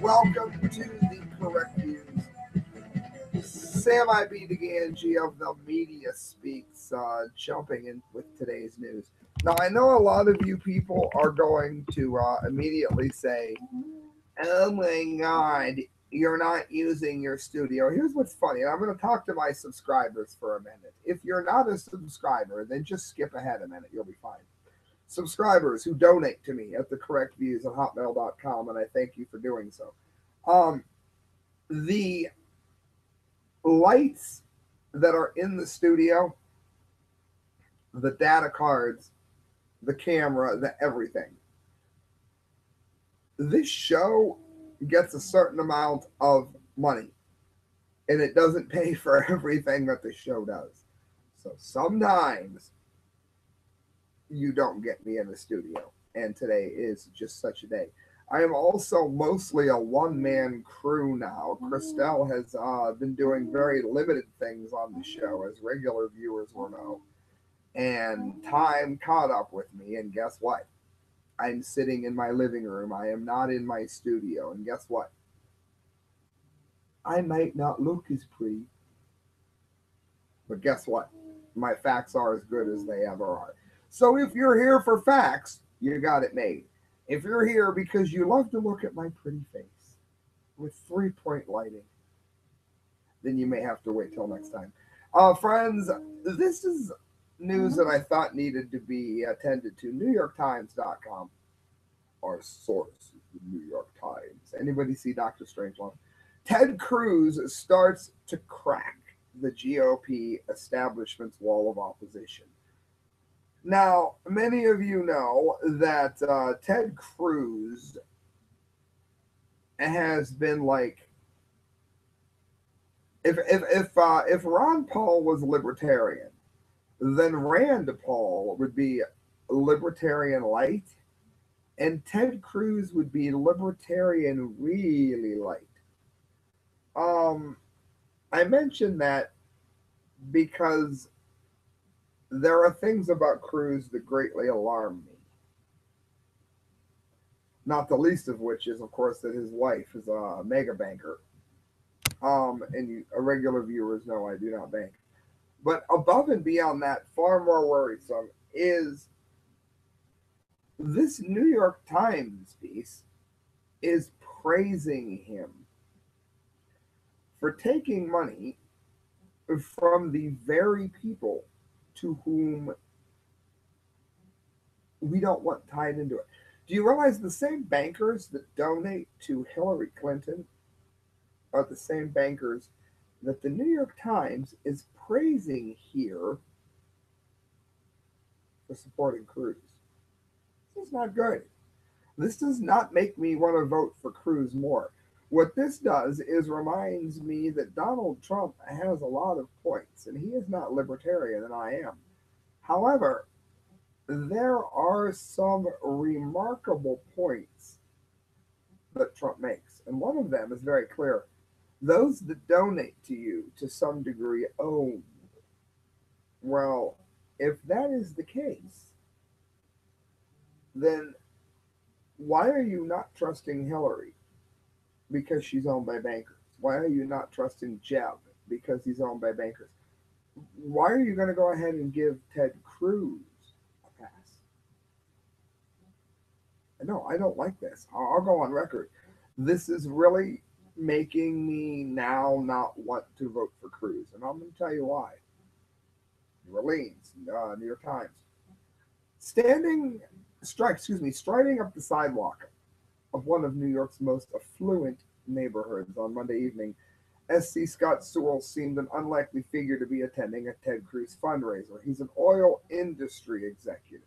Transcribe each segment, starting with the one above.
Welcome to the correct views. Sam IB Di Gangi of the Media Speaks, uh, jumping in with today's news. Now, I know a lot of you people are going to uh, immediately say, Oh my God, you're not using your studio. Here's what's funny. I'm going to talk to my subscribers for a minute. If you're not a subscriber, then just skip ahead a minute. You'll be fine. Subscribers who donate to me at the correct views at hotmail.com, and I thank you for doing so. Um, the lights that are in the studio, the data cards, the camera, the everything. This show gets a certain amount of money and it doesn't pay for everything that the show does. So sometimes you don't get me in the studio. And today is just such a day. I am also mostly a one man crew now. Christelle has uh, been doing very limited things on the show, as regular viewers will know. And time caught up with me. And guess what? I'm sitting in my living room. I am not in my studio. And guess what? I might not look as pretty. But guess what? My facts are as good as they ever are. So if you're here for facts, you got it made. If you're here because you love to look at my pretty face with three point lighting, then you may have to wait till next time. Uh, friends, this is news that I thought needed to be attended to. NewYorkTimes.com, our source, the New York Times. Anybody see Doctor Strangelove? Ted Cruz starts to crack the GOP establishment's wall of opposition. Now, many of you know that uh, Ted Cruz has been like, if if if uh, if Ron Paul was libertarian, then Rand Paul would be libertarian light, and Ted Cruz would be libertarian really light. Um, I mentioned that because there are things about Cruz that greatly alarm me. Not the least of which is, of course, that his wife is a mega banker. Um, and you, regular viewers know I do not bank. But above and beyond that, far more worrisome is this New York Times piece is praising him for taking money from the very people to whom we don't want tied into it. Do you realize the same bankers that donate to Hillary Clinton are the same bankers that the New York Times is praising here for supporting Cruz? This is not good. This does not make me want to vote for Cruz more. What this does is reminds me that Donald Trump has a lot of points, and he is not libertarian, and I am. However, there are some remarkable points that Trump makes, and one of them is very clear. Those that donate to you to some degree own. Well, if that is the case, then why are you not trusting Hillary? Because she's owned by bankers. Why are you not trusting Jeb? Because he's owned by bankers. Why are you going to go ahead and give Ted Cruz a pass? No, I don't like this. I'll, I'll go on record. This is really making me now not want to vote for Cruz. And I'm going to tell you why. New Orleans, uh, New York Times. Standing, strike, excuse me, striding up the sidewalk of one of New York's most affluent neighborhoods on Monday evening, S.C. Scott Sewell seemed an unlikely figure to be attending a Ted Cruz fundraiser. He's an oil industry executive.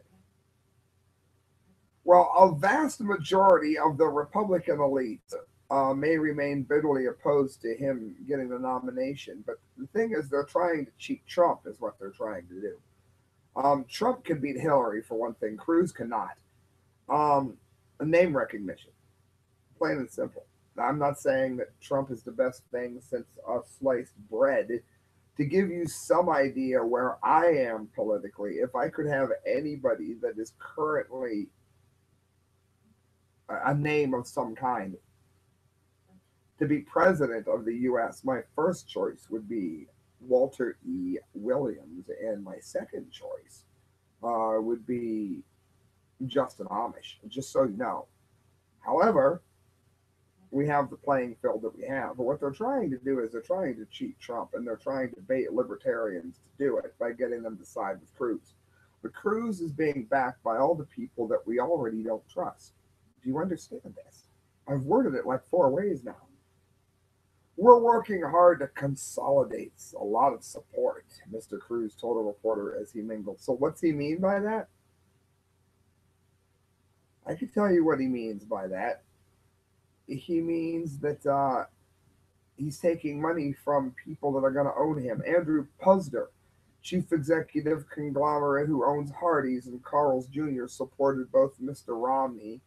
Well, a vast majority of the Republican elite uh, may remain bitterly opposed to him getting the nomination, but the thing is, they're trying to cheat Trump, is what they're trying to do. Um, Trump can beat Hillary for one thing, Cruz cannot. Um, name recognition, plain and simple. I'm not saying that Trump is the best thing since sliced bread, to give you some idea where I am politically, if I could have anybody that is currently a name of some kind to be president of the US, my first choice would be Walter E. Williams, and my second choice uh, would be Justin Amash, just so you know. However, we have the playing field that we have. But what they're trying to do is they're trying to cheat Trump and they're trying to bait libertarians to do it by getting them to side with Cruz. But Cruz is being backed by all the people that we already don't trust. Do you understand this? I've worded it like four ways now. We're working hard to consolidate a lot of support, Mr. Cruz told a reporter as he mingled. So, what's he mean by that? I can tell you what he means by that. He means that uh, he's taking money from people that are going to own him. Andrew Puzder, chief executive conglomerate who owns Hardee's and Carl's Jr., supported both Mr. Romney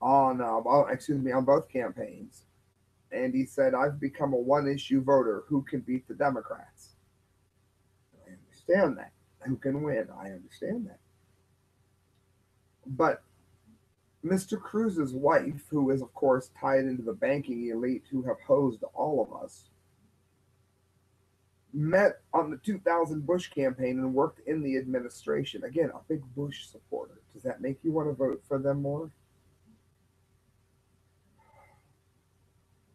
on, uh, excuse me, on both campaigns. And he said, I've become a one issue voter. Who can beat the Democrats? I understand that. Who can win? I understand that. But Mr. Cruz's wife, who is, of course, tied into the banking elite who have hosed all of us, met on the 2000 Bush campaign and worked in the administration. Again, a big Bush supporter. Does that make you want to vote for them more?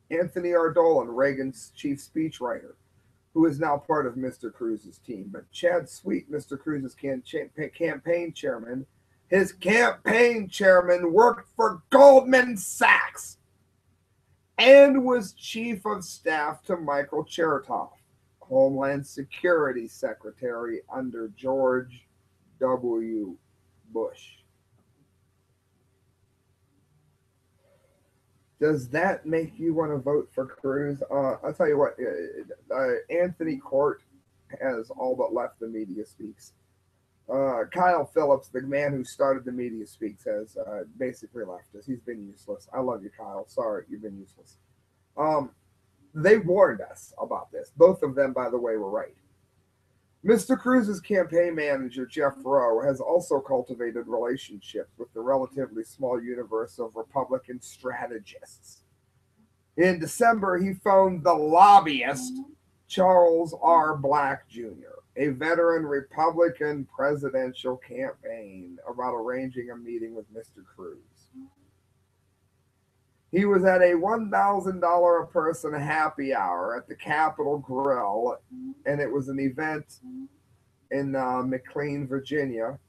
Anthony R. Dolan, Reagan's chief speechwriter, who is now part of Mr. Cruz's team. But Chad Sweet, Mr. Cruz's campaign chairman, his campaign chairman worked for Goldman Sachs and was chief of staff to Michael Chertoff, Homeland Security Secretary under George W. Bush. Does that make you want to vote for Cruz? Uh, I'll tell you what, uh, uh, Anthony Court has all but left the media speaks. Uh, Kyle Phillips, the man who started the media speaks, has uh, basically left us. He's been useless. I love you, Kyle. Sorry, you've been useless. Um, they warned us about this. Both of them, by the way, were right. Mr. Cruz's campaign manager, Jeff Roe, has also cultivated relationships with the relatively small universe of Republican strategists. In December, he phoned the lobbyist, Charles R. Black Jr., a veteran Republican presidential campaign, about arranging a meeting with Mr. Cruz. He was at a $1,000 a person happy hour at the Capital Grille, and it was an event in uh, McLean, Virginia,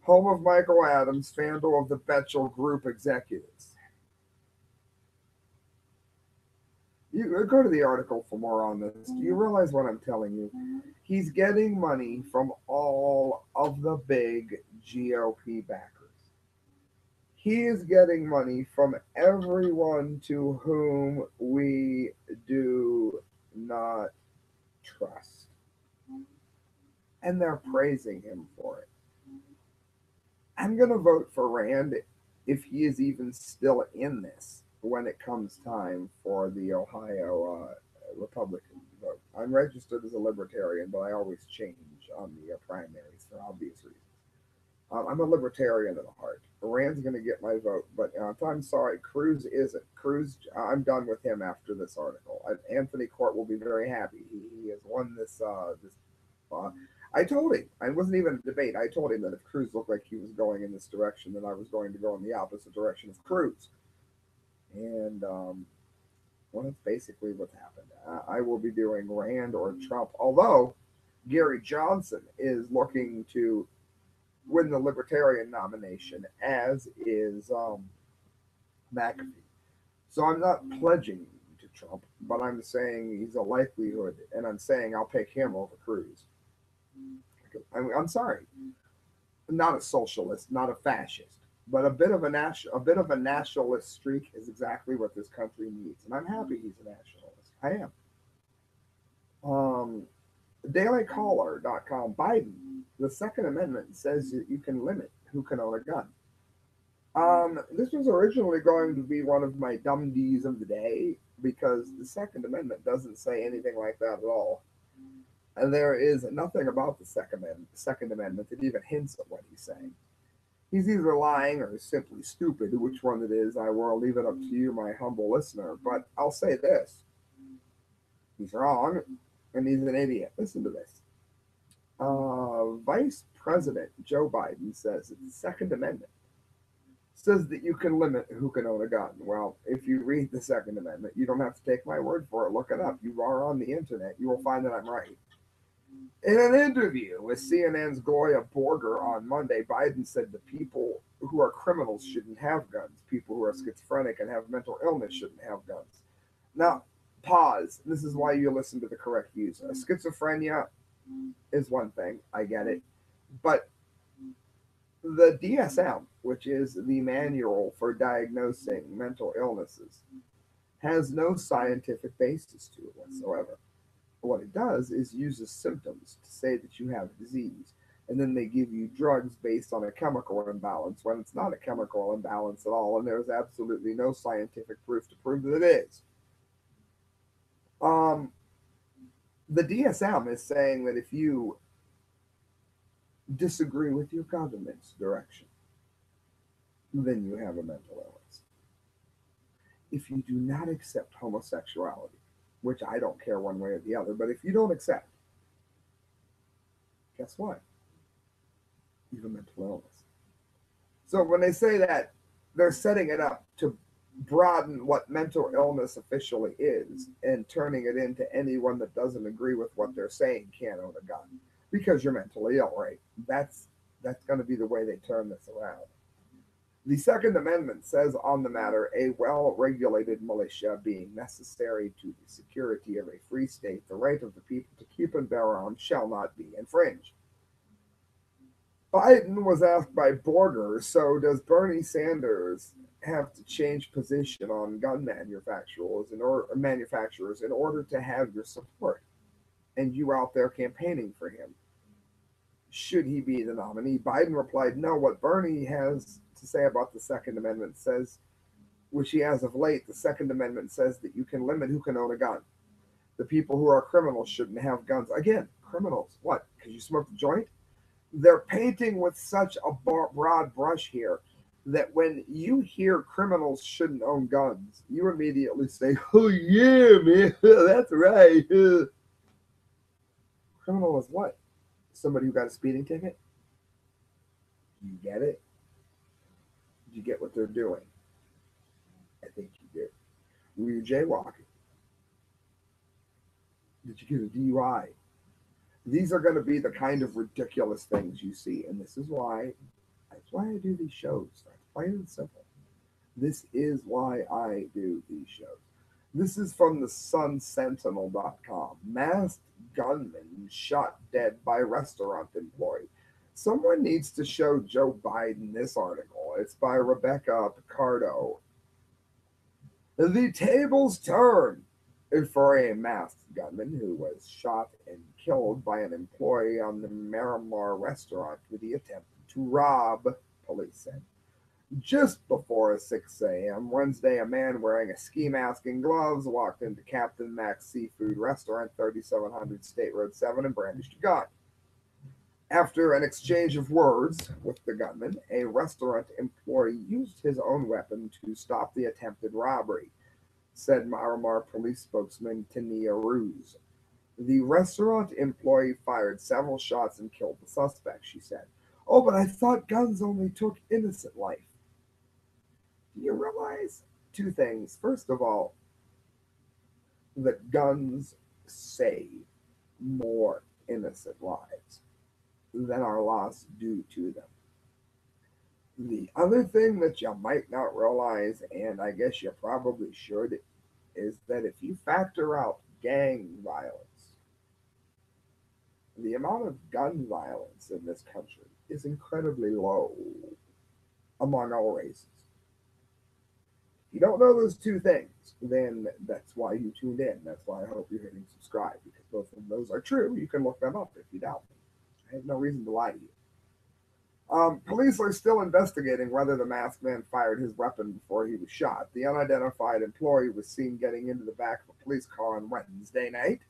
home of Michael Adams, founder of the Bechtel Group Executives. You uh, go to the article for more on this. Do you realize what I'm telling you? He's getting money from all of the big GOP backers he is getting money from everyone to whom we do not trust. And they're praising him for it. I'm going to vote for Rand if he is even still in this when it comes time for the Ohio uh, Republican vote. I'm registered as a libertarian, but I always change on the uh, primaries for obvious reasons. Um, I'm a libertarian at heart. Rand's going to get my vote, but uh, I'm sorry, Cruz isn't. Cruz, I'm done with him after this article. I, Anthony Court will be very happy. He, he has won this. Uh, this. Uh, I told him. I wasn't even a debate. I told him that if Cruz looked like he was going in this direction, then I was going to go in the opposite direction of Cruz. And um, well, that's basically what's happened. I will be doing Rand or Trump, although Gary Johnson is looking to win the Libertarian nomination, as is um, McAfee. So I'm not pledging to Trump, but I'm saying he's a likelihood, and I'm saying I'll pick him over Cruz. I'm, I'm sorry, not a socialist, not a fascist, but a bit of a national, a bit of a nationalist streak is exactly what this country needs, and I'm happy he's a nationalist. I am. Um, DailyCaller.com. Biden the Second Amendment says that you can limit who can own a gun. Um, this was originally going to be one of my dumb D's of the day because the Second Amendment doesn't say anything like that at all. And there is nothing about the Second Second Amendment that even hints at what he's saying. He's either lying or simply stupid. Which one it is, I will leave it up to you, my humble listener. But I'll say this he's wrong and he's an idiot. Listen to this. Uh, Vice President Joe Biden says the Second Amendment says that you can limit who can own a gun. Well, if you read the Second Amendment, you don't have to take my word for it. Look it up. You are on the internet. You will find that I'm right. In an interview with CNN's Gloria Borger on Monday, Biden said the people who are criminals shouldn't have guns. People who are schizophrenic and have mental illness shouldn't have guns. Now, pause. This is why you listen to the correct views. schizophrenia is one thing. I get it. But the DSM, which is the manual for diagnosing mental illnesses, has no scientific basis to it whatsoever. What it does is uses symptoms to say that you have a disease, and then they give you drugs based on a chemical imbalance when it's not a chemical imbalance at all, and there's absolutely no scientific proof to prove that it is. Um, the DSM is saying that if you disagree with your government's direction, then you have a mental illness. If you do not accept homosexuality, which I don't care one way or the other, but if you don't accept, guess what? You have a mental illness. So when they say that, they're setting it up to broaden what mental illness officially is and turning it into anyone that doesn't agree with what they're saying can't own a gun because you're mentally ill, right? That's that's going to be the way they turn this around. The Second Amendment says on the matter a well regulated militia being necessary to the security of a free state, the right of the people to keep and bear arms shall not be infringed. Biden was asked by Borger, so does Bernie Sanders have to change position on gun manufacturers in order manufacturers in order to have your support and you out there campaigning for him? Should he be the nominee? Biden replied no what bernie has to say about the second amendment says which he has of late the second amendment says that you can limit who can own a gun. The people who are criminals shouldn't have guns. Again criminals. What? Because you smoked a joint they're painting with such a broad brush here that when you hear criminals shouldn't own guns, you immediately say, "Oh yeah, man, that's right." Criminal is what? Somebody who got a speeding ticket. You get it? You get what they're doing? I think you do. Were you jaywalking? Did you get a DUI? These are going to be the kind of ridiculous things you see, and this is why that's why I do these shows. That's plain and simple. This is why I do these shows. This is from the sunsentinel.com. Masked gunman shot dead by restaurant employee. Someone needs to show Joe Biden this article. It's by Rebecca Picardo. The tables turn for a masked gunman who was shot and killed by an employee on the Miramar restaurant with the attempt to rob, police said. Just before 6 a.m. Wednesday, a man wearing a ski mask and gloves walked into Captain Max Seafood Restaurant, 3700 State Road 7, and brandished a gun. After an exchange of words with the gunman, a restaurant employee used his own weapon to stop the attempted robbery, said Miramar police spokesman Tania Rues. The restaurant employee fired several shots and killed the suspect, she said. Oh, but I thought guns only took innocent life. Do you realize two things? First of all, that guns save more innocent lives than our laws do to them. The other thing that you might not realize, and I guess you probably should, is that if you factor out gang violence, the amount of gun violence in this country is incredibly low among all races. If you don't know those two things, then that's why you tuned in. That's why I hope you're hitting subscribe because both of those are true. You can look them up if you doubt me. I have no reason to lie to you. Um, police are still investigating whether the masked man fired his weapon before he was shot. The unidentified employee was seen getting into the back of a police car on Wednesday night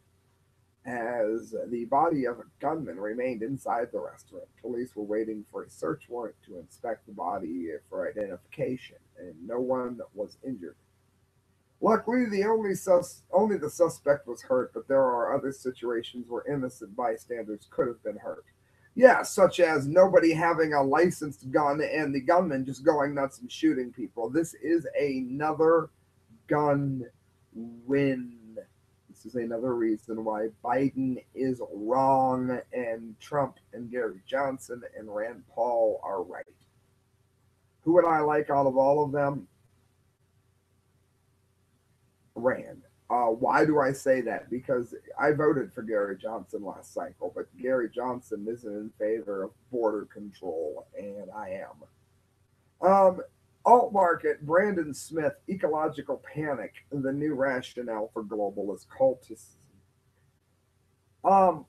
as the body of a gunman remained inside the restaurant. Police were waiting for a search warrant to inspect the body for identification, and no one was injured. Luckily, the only sus- only the suspect was hurt, but there are other situations where innocent bystanders could have been hurt. Yeah, such as nobody having a licensed gun and the gunman just going nuts and shooting people. This is another gun win is another reason why Biden is wrong and Trump and Gary Johnson and Rand Paul are right. Who would I like out of all of them? Rand. Uh, why do I say that? Because I voted for Gary Johnson last cycle, but Gary Johnson isn't in favor of border control, and I am. Um, Alt market, Brandon Smith, ecological panic, the new rationale for globalist cultism. Um,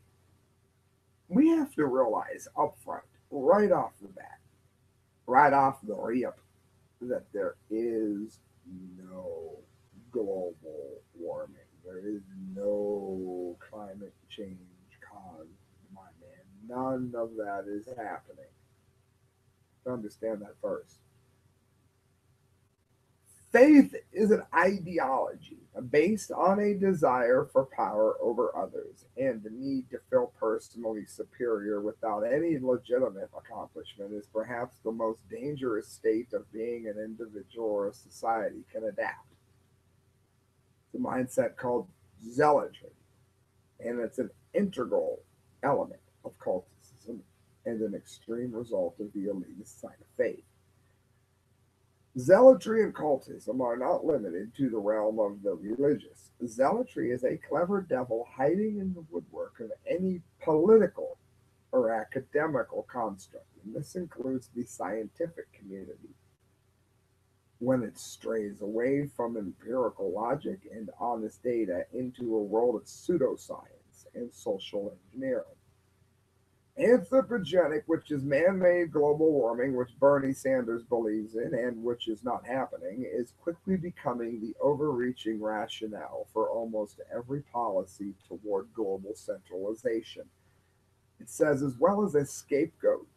we have to realize up front, right off the bat, right off the rip, that there is no global warming. There is no climate change caused by man. None of that is happening. Understand that first. Faith is an ideology based on a desire for power over others and the need to feel personally superior without any legitimate accomplishment is perhaps the most dangerous state of being an individual or a society can adapt. It's a mindset called zealotry, and it's an integral element of cultism and an extreme result of the elitist side of faith. Zealotry and cultism are not limited to the realm of the religious. Zealotry is a clever devil hiding in the woodwork of any political or academical construct, and this includes the scientific community. When it strays away from empirical logic and honest data into a world of pseudoscience and social engineering. Anthropogenic, which is man made global warming, which Bernie Sanders believes in and which is not happening, is quickly becoming the overreaching rationale for almost every policy toward global centralization. It says, as well as a scapegoat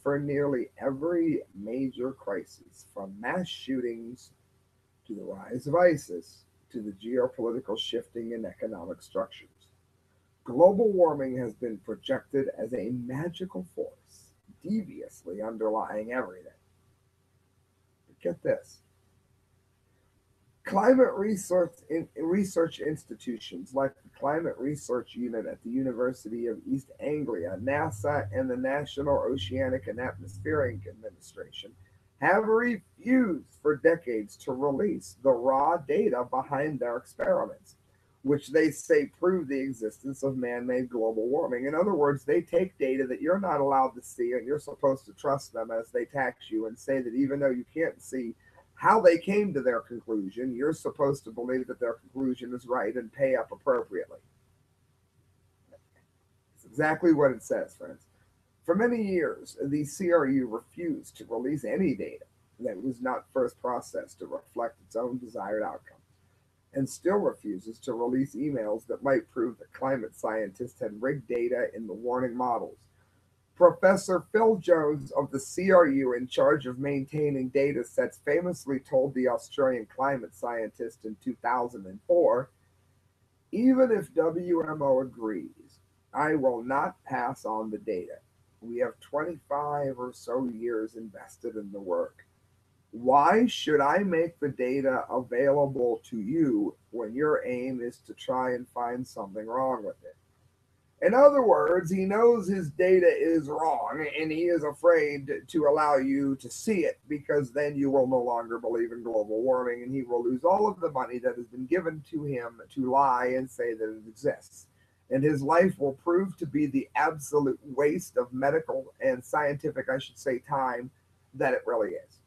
for nearly every major crisis, from mass shootings to the rise of ISIS to the geopolitical shifting in economic structures. Global warming has been projected as a magical force, deviously underlying everything. But get this climate research, in, research institutions like the Climate Research Unit at the University of East Anglia, NASA, and the National Oceanic and Atmospheric Administration have refused for decades to release the raw data behind their experiments which they say prove the existence of man made global warming. In other words, they take data that you're not allowed to see and you're supposed to trust them as they tax you and say that even though you can't see how they came to their conclusion, you're supposed to believe that their conclusion is right and pay up appropriately. It's exactly what it says, friends. For many years, the CRU refused to release any data that was not first processed to reflect its own desired outcome and still refuses to release emails that might prove that climate scientists had rigged data in the warning models. Professor Phil Jones of the CRU, in charge of maintaining data sets, famously told the Australian climate scientist in 2004 even if WMO agrees, I will not pass on the data. We have 25 or so years invested in the work. Why should I make the data available to you when your aim is to try and find something wrong with it? In other words, he knows his data is wrong and he is afraid to allow you to see it because then you will no longer believe in global warming and he will lose all of the money that has been given to him to lie and say that it exists. And his life will prove to be the absolute waste of medical and scientific, I should say, time that it really is.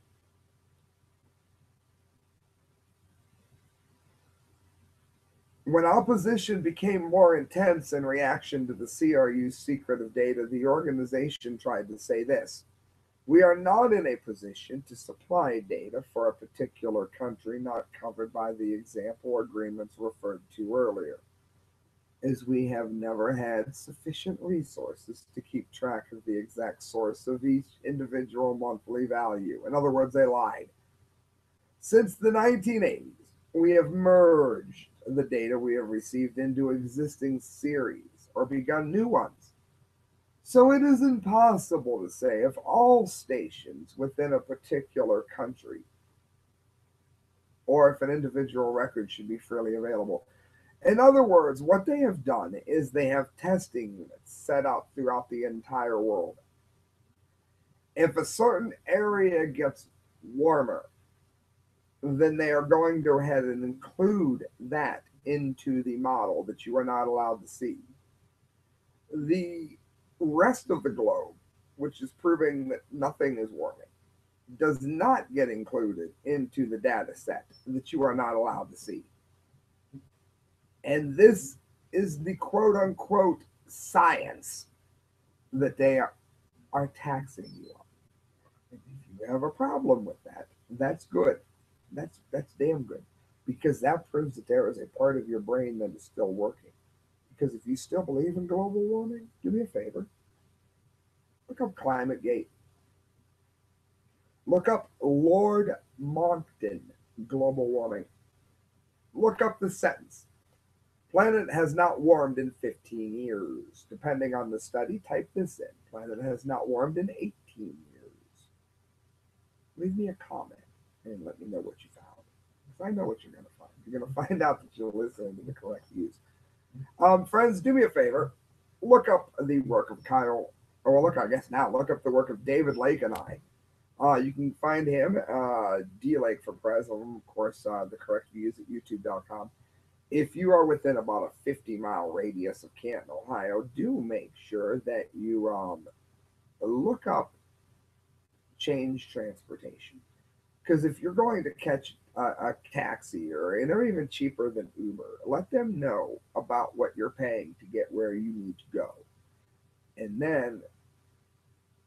When opposition became more intense in reaction to the CRU's secret of data, the organization tried to say this We are not in a position to supply data for a particular country not covered by the example agreements referred to earlier. as we have never had sufficient resources to keep track of the exact source of each individual monthly value. In other words, they lied. Since the 1980s, we have merged the data we have received into existing series or begun new ones. So it is impossible to say if all stations within a particular country or if an individual record should be freely available. In other words, what they have done is they have testing units set up throughout the entire world. If a certain area gets warmer, then they are going to go ahead and include that into the model that you are not allowed to see. The rest of the globe, which is proving that nothing is warming, does not get included into the data set that you are not allowed to see. And this is the quote unquote science that they are, are taxing you on. if you have a problem with that, that's good. That's that's damn good. Because that proves that there is a part of your brain that is still working. Because if you still believe in global warming, do me a favor. Look up Climate Gate. Look up Lord Monckton global warming. Look up the sentence Planet has not warmed in 15 years. Depending on the study, type this in. Planet has not warmed in 18 years. Leave me a comment and let me know what you found. Because I know what you're going to find. You're going to find out that you're listening to the correct views. Um, friends, do me a favor. Look up the work of Kyle, or look, I guess now, look up the work of David Lake and I. Uh, you can find him, uh, D Lake for president, of course, uh, the correct views at youtube.com if you are within about a 50 mile radius of Canton, Ohio, do make sure that you um, look up change transportation. Because if you're going to catch a, a taxi or and they're even cheaper than Uber, let them know about what you're paying to get where you need to go. And then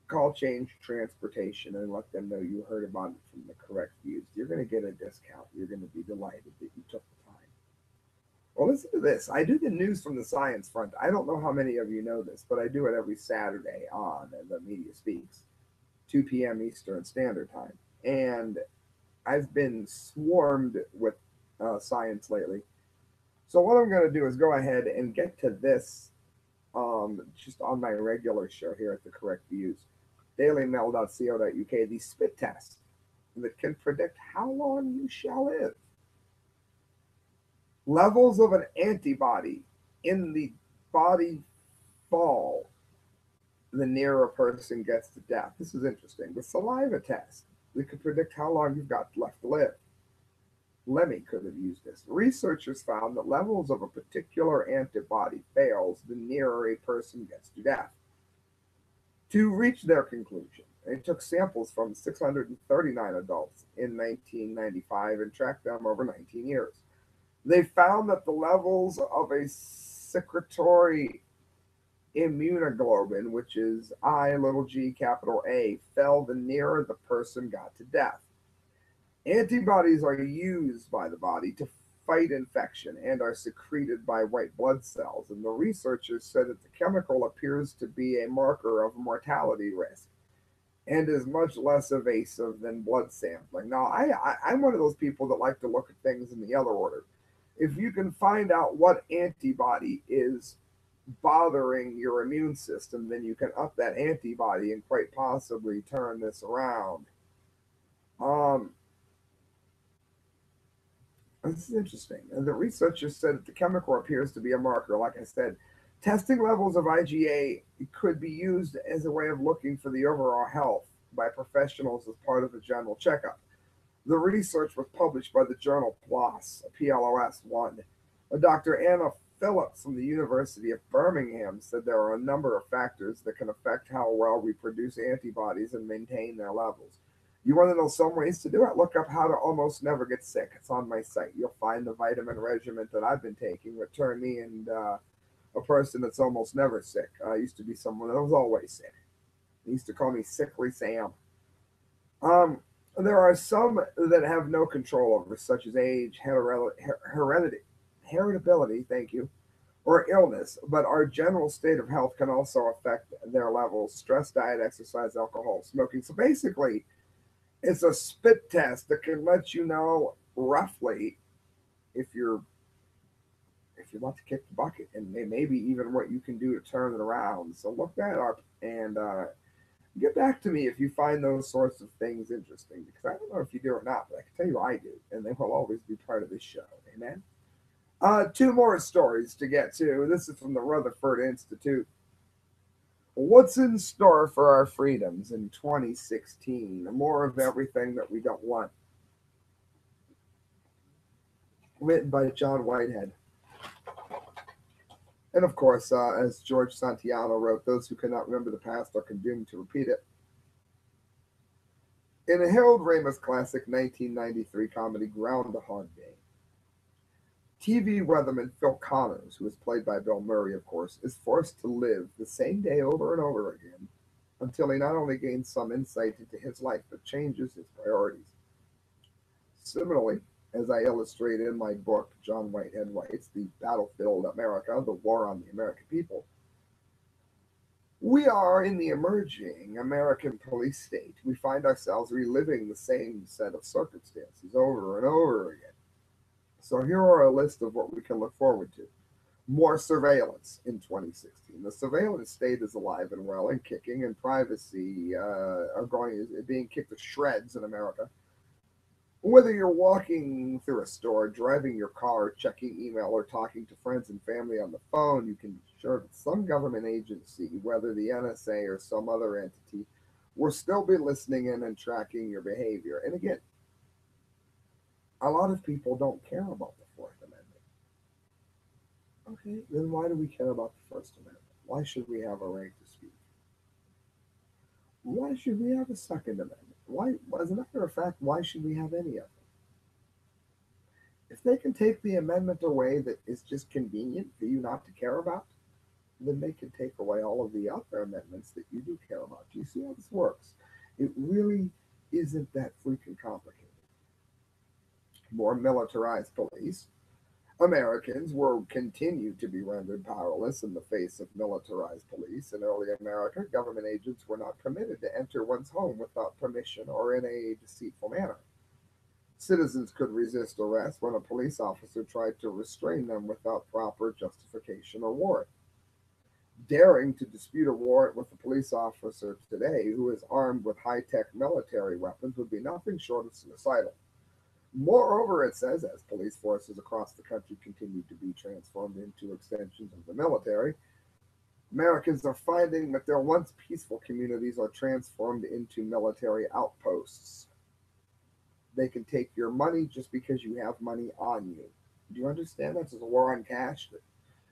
call change transportation and let them know you heard about it from the correct views. You're going to get a discount. You're going to be delighted that you took the time. well, listen to this. I do the news from the science front. I don't know how many of you know this, but I do it every Saturday on the Media Speaks, 2 p.m. Eastern Standard Time. And I've been swarmed with uh, science lately. So what I'm going to do is go ahead and get to this um, just on my regular show here at the Correct Views, dailymail.co.uk, the spit test that can predict how long you shall live levels of an antibody in the body fall the nearer a person gets to death. This is interesting. The saliva test, we could predict how long you've got left to live. Lemmy could have used this. Researchers found that levels of a particular antibody fails the nearer a person gets to death. To reach their conclusion, they took samples from 639 adults in 1995 and tracked them over 19 years. They found that the levels of a secretory immunoglobulin, which is I little g capital A, fell the nearer the person got to death. Antibodies are used by the body to fight infection and are secreted by white blood cells. And the researchers said that the chemical appears to be a marker of mortality risk and is much less evasive than blood sampling. Now, I, I, am one of those people that like to look at things in the other order if you can find out what antibody is bothering your immune system, then you can up that antibody and quite possibly turn this around. Um, this is interesting. And the researchers said that the chemical appears to be a marker. Like I said, testing levels of IgA could be used as a way of looking for the overall health by professionals as part of a general checkup. The research was published by the journal PLOS, PLOS 1. Dr. Anna Phillips from the University of Birmingham said there are a number of factors that can affect how well we produce antibodies and maintain their levels. You want to know some ways to do it? Look up how to almost never get sick. It's on my site. You'll find the vitamin regimen that I've been taking, which turned me into uh, a person that's almost never sick. I used to be someone that was always sick. They used to call me Sickly Sam. Um, there are some that have no control over, such as age, heredity, hereditability, thank you, or illness, but our general state of health can also affect their levels stress, diet, exercise, alcohol, smoking. So basically, it's a spit test that can let you know roughly if you're if you want to kick the bucket and maybe even what you can do to turn it around. So look that up and uh, get back to me if you find those sorts of things interesting because I don't know if you do or not, but I can tell you I do, and they will always be part of this show. Amen. Uh, two more stories to get to. This is from the Rutherford Institute. What's in store for our freedoms in 2016? More of everything that we don't want. Written by John Whitehead. And of course, uh, as George Santayana wrote, those who cannot remember the past are condemned to repeat it. In a Harold Ramis classic 1993 comedy, Groundhog Day, TV weatherman Phil Connors, who is played by Bill Murray, of course, is forced to live the same day over and over again until he not only gains some insight into his life, but changes his priorities. Similarly, as I illustrate in my book, John Whitehead writes, The Battlefield America, The War on the American People, we are in the emerging American police state. We find ourselves reliving the same set of circumstances over and over again. So here are a list of what we can look forward to. More surveillance in 2016. The surveillance state is alive and well and kicking, and privacy uh, are going being kicked to shreds in America. Whether you're walking through a store, driving your car, checking email, or talking to friends and family on the phone, you can be sure that some government agency, whether the NSA or some other entity, will still be listening in and tracking your behavior. And again, a lot of people don't care about the Fourth Amendment. Okay, then why do we care about the First Amendment? Why should we have a right to speak? Why should we have a Second Amendment? Why, as a matter of fact, why should we have any of them? If they can take the amendment away that is just convenient for you not to care about, then they can take away all of the other amendments that you do care about. Do you see how this works? It really isn't that freaking complicated more militarized police, Americans were continued to be rendered powerless in the face of militarized police. In early America, government agents were not permitted to enter one's home without permission or in a deceitful manner. Citizens could resist arrest when a police officer tried to restrain them without proper justification or warrant. Daring to dispute a warrant with a police officer today who is armed with high tech military weapons would be nothing short of suicidal. Moreover, it says as police forces across the country continue to be transformed into extensions of the military, Americans are finding that their once peaceful communities are transformed into military outposts. They can take your money just because you have money on you. Do you understand? This is a war on cash.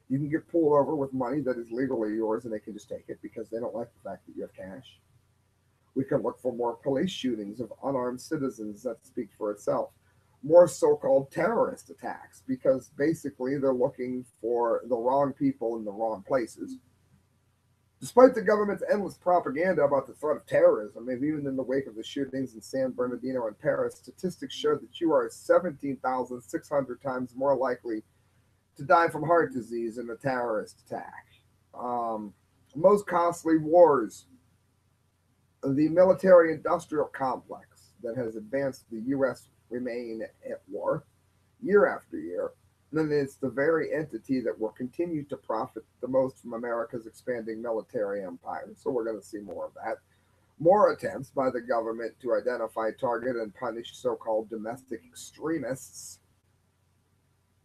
You can get pulled over with money that is legally yours and they can just take it because they don't like the fact that you have cash. We can look for more police shootings of unarmed citizens that speak for itself more so-called terrorist attacks because basically they're looking for the wrong people in the wrong places. Despite the government's endless propaganda about the threat of terrorism, and even in the wake of the shootings in San Bernardino and Paris, statistics show that you are 17,600 times more likely to die from heart disease in a terrorist attack. Um, most costly wars, the military industrial complex that has advanced the U.S remain at war year after year. And then it's the very entity that will continue to profit the most from America's expanding military empire. So we're going to see more of that. More attempts by the government to identify, target, and punish so called domestic extremists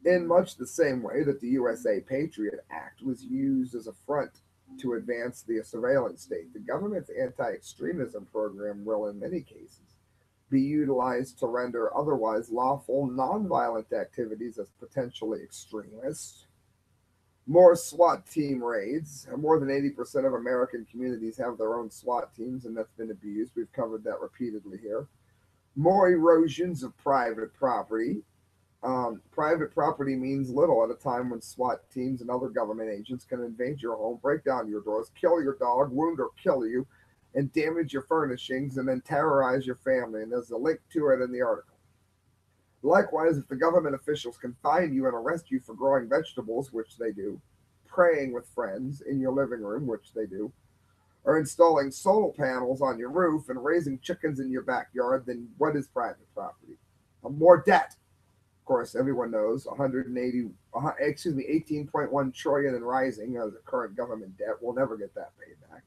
in much the same way that the USA Patriot Act was used as a front to advance the surveillance state. The government's anti extremism program will, in many cases, be utilized to render otherwise lawful nonviolent activities as potentially extremist. More SWAT team raids. More than 80% of American communities have their own SWAT teams, and that's been abused. We've covered that repeatedly here. More erosions of private property. Um, private property means little at a time when SWAT teams and other government agents can invade your home, break down your doors, kill your dog, wound or kill you, and damage your furnishings and then terrorize your family. And there's a link to it in the article. Likewise, if the government officials can find you and arrest you for growing vegetables, which they do, praying with friends in your living room, which they do, or installing solar panels on your roof and raising chickens in your backyard, then what is private property? Uh, more debt. Of course, everyone knows 180, excuse me, 18.1 trillion and rising of the current government debt. We'll never get that paid back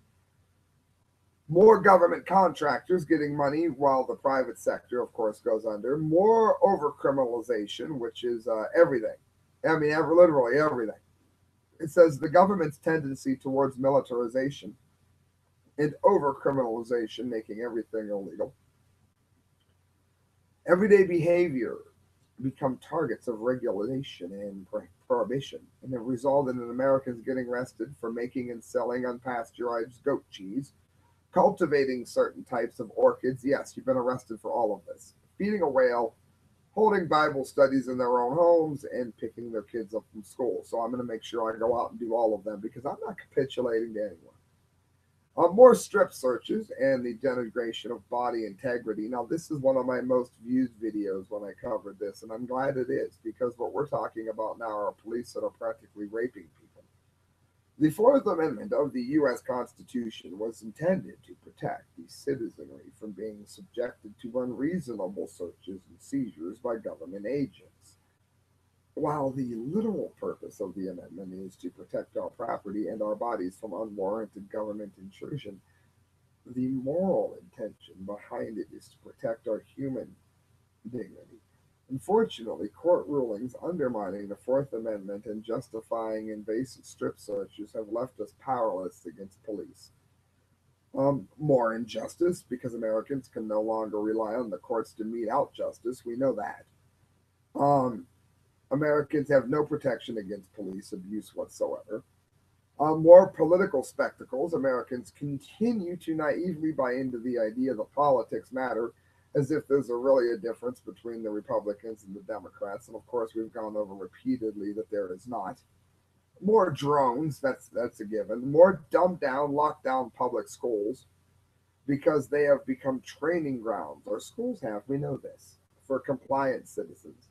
more government contractors getting money while the private sector, of course, goes under, more overcriminalization, which is uh, everything. I mean, every, literally everything. It says the government's tendency towards militarization and overcriminalization, making everything illegal. Everyday behavior become targets of regulation and prohibition, and have resulted in Americans getting arrested for making and selling unpasteurized goat cheese cultivating certain types of orchids. Yes, you've been arrested for all of this. Feeding a whale, holding Bible studies in their own homes, and picking their kids up from school. So I'm going to make sure I go out and do all of them because I'm not capitulating to anyone. Uh, more strip searches and the denigration of body integrity. Now, this is one of my most viewed videos when I covered this, and I'm glad it is because what we're talking about now are police that are practically raping people. The Fourth Amendment of the U.S. Constitution was intended to protect the citizenry from being subjected to unreasonable searches and seizures by government agents. While the literal purpose of the amendment is to protect our property and our bodies from unwarranted government intrusion, the moral intention behind it is to protect our human dignity Unfortunately, court rulings undermining the Fourth Amendment and justifying invasive strip searches have left us powerless against police. Um, more injustice because Americans can no longer rely on the courts to mete out justice. We know that. Um, Americans have no protection against police abuse whatsoever. Um, more political spectacles. Americans continue to naively buy into the idea that politics matter as if there's a really a difference between the Republicans and the Democrats. And of course, we've gone over repeatedly that there is not. More drones, that's that's a given. More dumbed down, locked down public schools because they have become training grounds. Our schools have, we know this, for compliant citizens.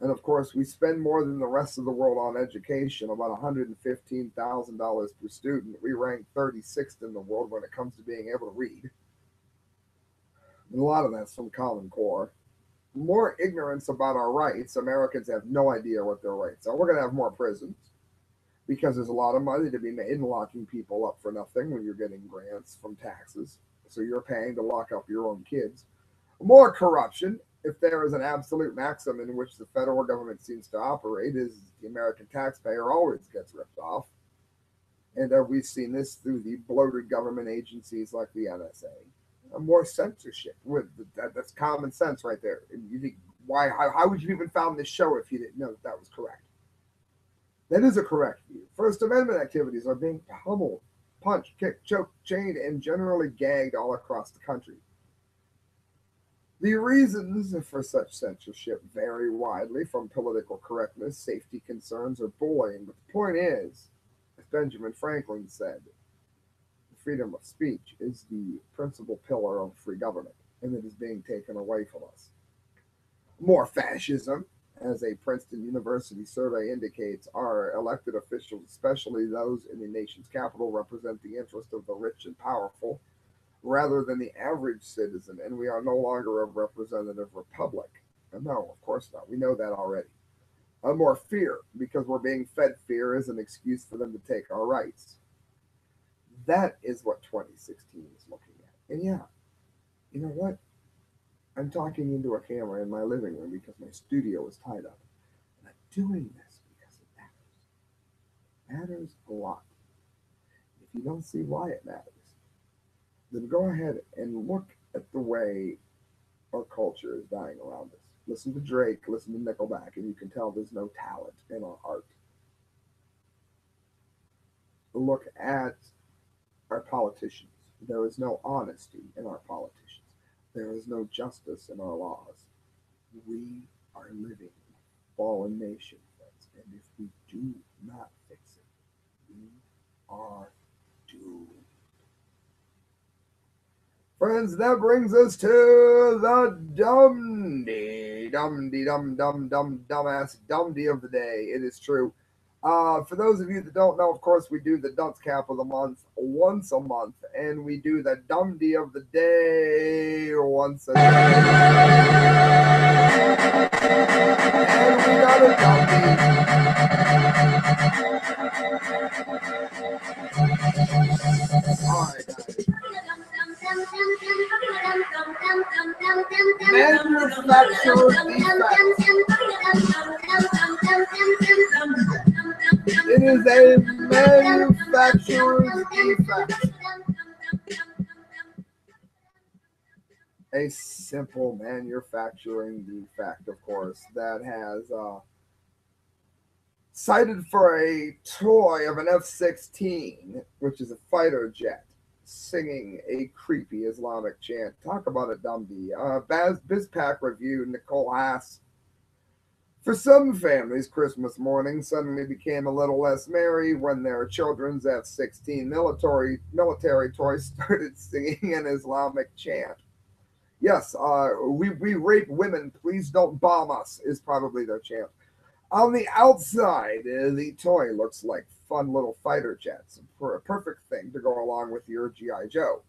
And of course, we spend more than the rest of the world on education, about $115,000 per student. We rank 36th in the world when it comes to being able to read and a lot of that's from Common Core. More ignorance about our rights. Americans have no idea what their rights are. We're going to have more prisons because there's a lot of money to be made in locking people up for nothing when you're getting grants from taxes. So you're paying to lock up your own kids. More corruption. If there is an absolute maxim in which the federal government seems to operate, is the American taxpayer always gets ripped off. And uh, we've seen this through the bloated government agencies like the NSA more censorship. That's common sense right there. And you think why? How, how would you even found this show if you didn't know that, that was correct? That is a correct view. First Amendment activities are being pummeled, punched, kicked, choked, chained, and generally gagged all across the country. The reasons for such censorship vary widely from political correctness, safety concerns, or bullying. But the point is, as Benjamin Franklin said, freedom of speech is the principal pillar of free government, and it is being taken away from us. More fascism, as a Princeton University survey indicates, our elected officials, especially those in the nation's capital, represent the interest of the rich and powerful rather than the average citizen, and we are no longer a representative republic. And no, of course not. We know that already. Uh, more fear, because we're being fed fear as an excuse for them to take our rights. That is what 2016 is looking at. And yeah, you know what? I'm talking into a camera in my living room because my studio is tied up. And I'm doing this because it matters. It matters a lot. If you don't see why it matters, then go ahead and look at the way our culture is dying around us. Listen to Drake, listen to Nickelback, and you can tell there's no talent in our art. Look at our politicians. There is no honesty in our politicians. There is no justice in our laws. We are living fallen nation, friends, and if we do not fix it, we are doomed. Friends, that brings us to the dumdy, dumdy, dum, dum, dum, dumbass dumdy of the day. It is true. Uh, for those of you that don't know, of course, we do the dunce cap of the month once a month, and we do the dumbdee of the day once a day. And we got a dumbdee. All right, guys. Manufacturer defect. It is a manufacturer's defect. A simple manufacturing defect, of course, that has uh, cited for a toy of an F 16, which is a fighter jet singing a creepy Islamic chant. Talk about a dumbdee. Uh, Baz BizPac review, Nicole Haas. For some families, Christmas morning suddenly became a little less merry when their children's F-16 military military toy started singing an Islamic chant. Yes, uh, we, we rape women. Please don't bomb us is probably their chant. On the outside, uh, the toy looks like fun little fighter jets for a perfect thing to go along with your GI Joe.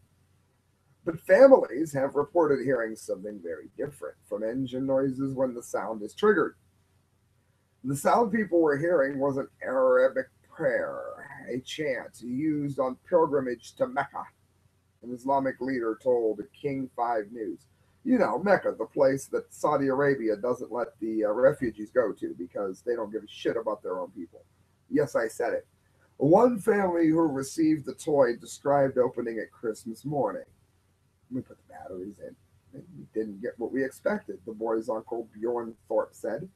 But families have reported hearing something very different from engine noises when the sound is triggered. The sound people were hearing was an Arabic prayer, a chant used on pilgrimage to Mecca. An Islamic leader told King 5 News. You know, Mecca, the place that Saudi Arabia doesn't let the uh, refugees go to because they don't give a shit about their own people. Yes, I said it. One family who received the toy described opening it Christmas morning. We put the batteries in. We didn't get what we expected, the boy's uncle Bjorn Thorpe said.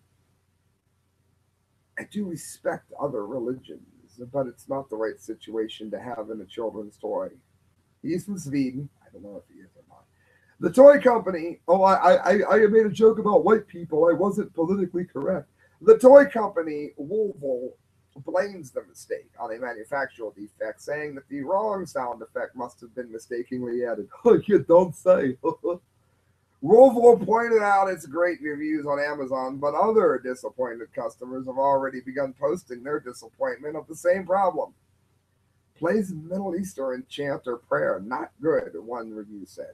I do respect other religions, but it's not the right situation to have in a children's toy. He's from Sweden. I don't know if he is or not. The toy company. Oh, I, I, I made a joke about white people. I wasn't politically correct. The toy company Wolvol blames the mistake on a manufactural defect, saying that the wrong sound effect must have been mistakenly added. Oh, you don't say. Wolvol pointed out its great reviews on Amazon, but other disappointed customers have already begun posting their disappointment of the same problem. Plays Middle Eastern chant or prayer, not good, one review said.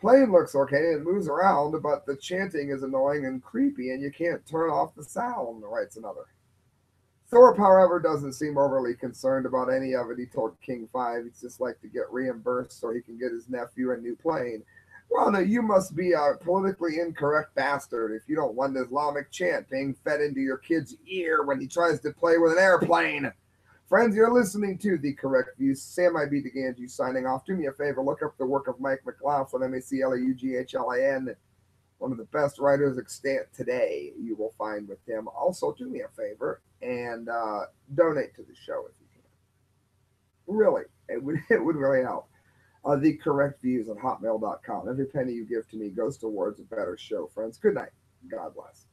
Plane looks okay and moves around, but the chanting is annoying and creepy, and you can't turn off the sound, writes another. Thorpe, however, doesn't seem overly concerned about any of it. He told King Five he'd just like to get reimbursed so he can get his nephew a new plane. No, you must be a politically incorrect bastard if you don't want an Islamic chant being fed into your kid's ear when he tries to play with an airplane. Friends, you're listening to The Correct Views. Sam I. B. Di Gangi signing off. Do me a favor, look up the work of Mike MacLaughlin, M-A-C-L-A-U-G-H-L-I-N. One of the best writers extant today you will find with him. Also, do me a favor and uh, donate to the show if you can. Really, it would, it would really help uh, the correct views on hotmail.com. Every penny you give to me goes towards a better show, friends. Good night. God bless.